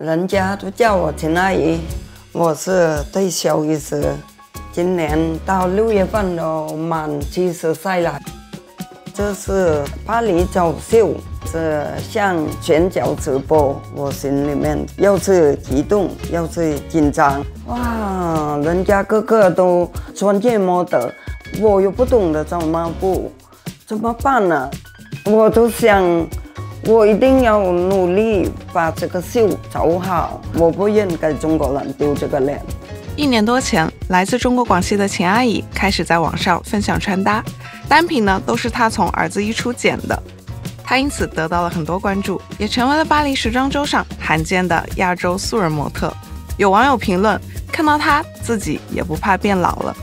人家都叫我陈阿姨，我是退休医师，今年到六月份都满七十岁了。这是巴黎走秀，是向全球直播，我心里面又是激动又是紧张。哇，人家个个都专业模特，我又不懂得怎么布，怎么办呢？我都想，我一定要努力把这个秀走好，我不愿给中国人丢这个脸。一年多前，来自中国广西的秦阿姨开始在网上分享穿搭，单品呢都是她从儿子衣橱捡的，她因此得到了很多关注，也成为了巴黎时装周上罕见的亚洲素人模特。有网友评论，看到她自己也不怕变老了。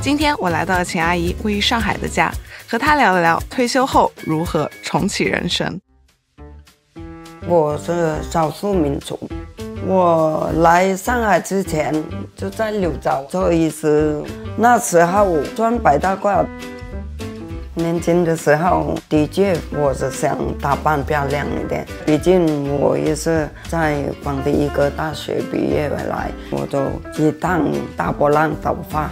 今天我来到了秦阿姨位于上海的家，和她聊了聊退休后如何重启人生。我是少数民族。我来上海之前就在柳州做医师，那时候穿白大褂。年轻的时候的确我是想打扮漂亮一点，毕竟我也是在广东一个大学毕业回来，我就一趟大波浪头发。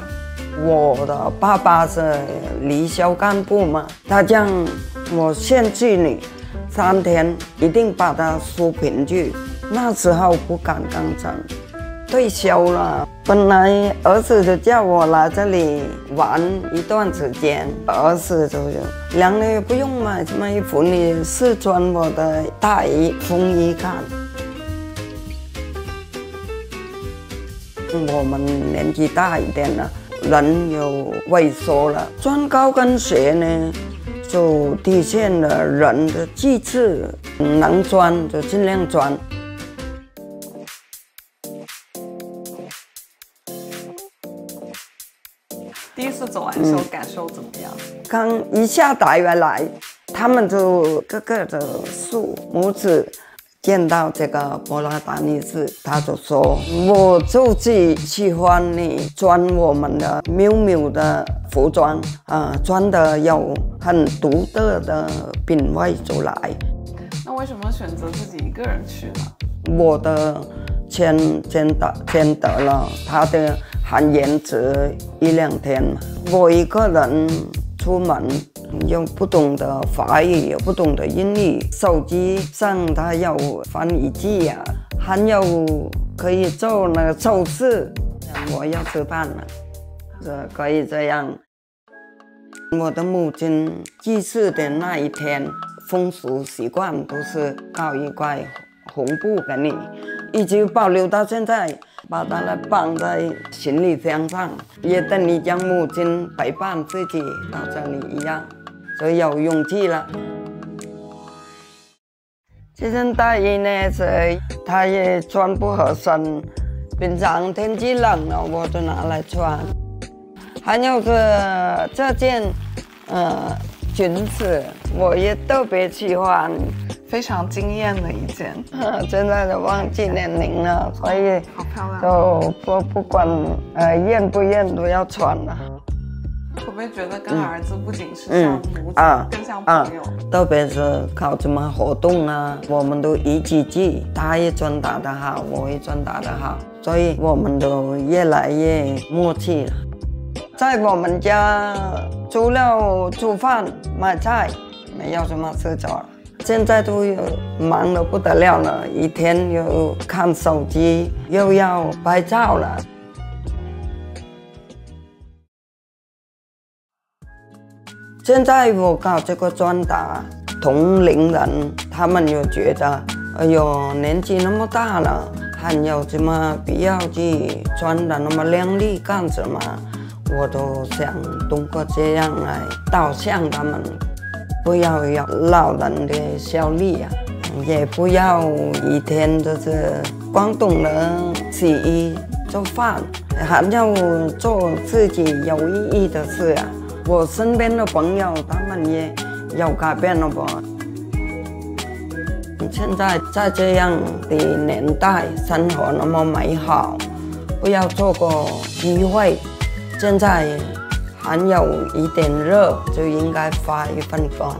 我的爸爸是离休干部嘛，他讲我限制你三天一定把它梳平去。那时候不敢当真，退休了。本来儿子就叫我来这里玩一段时间，儿子就说：“两个月不用买什么衣服，你试穿我的大衣、风衣看。”我们年纪大一点了，人又萎缩了，穿高跟鞋呢，就体现了人的机智，能钻就尽量钻。第一次走完的时候感受怎么样？刚一下打原来，他们就个个的竖拇指，见到这个波拉达女士，她就说：“我就最喜欢你穿我们的缪缪的服装啊，穿的有很独特的品味出来。”那为什么选择自己一个人去呢？我的签签得签得了他的。含延迟一两天。我一个人出门，又不懂得法语，有不懂得英语，手机上它有翻译机呀，还有可以做那个手势。我要吃饭了，这可以这样。我的母亲祭祀的那一天，风俗习惯都是搞一块红布给你，一直保留到现在。把它来绑在行李箱上，也等于将母亲陪伴自己到这里一样，所以有勇气了。这件大衣呢，是它也穿不合身，平常天气冷了我就拿来穿。还有个这件，呃，裙子我也特别喜欢。非常惊艳的一件，现在都忘记年龄了，所以好漂亮，就不不管呃艳不艳都要穿了。会不会觉得跟儿子不仅是像母子，更像朋友？特别是搞什么活动啊，我们都一起去，他也穿搭的好，我也穿搭的好，所以我们都越来越默契了。在我们家，除了煮饭买菜，没有什么事做了。现在都有忙得不得了了，一天又看手机，又要拍照了。现在我搞这个穿搭，同龄人他们又觉得，哎呦，年纪那么大了，还有什么必要去穿的那么靓丽干什么？我都想通过这样来导向他们。不要有老人的效力呀，也不要一天就是光懂得洗衣做饭，还要做自己有意义的事啊！我身边的朋友他们也有改变了不？现在在这样的年代，生活那么美好，不要错过机会。现在。还有一点热，就应该发一份光。